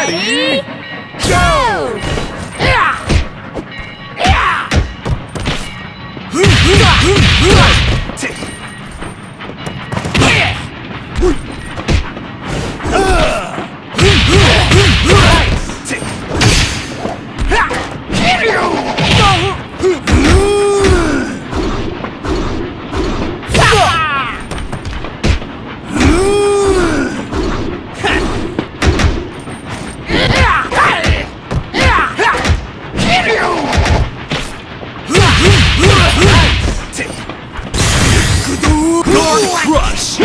Ready? go! Crush!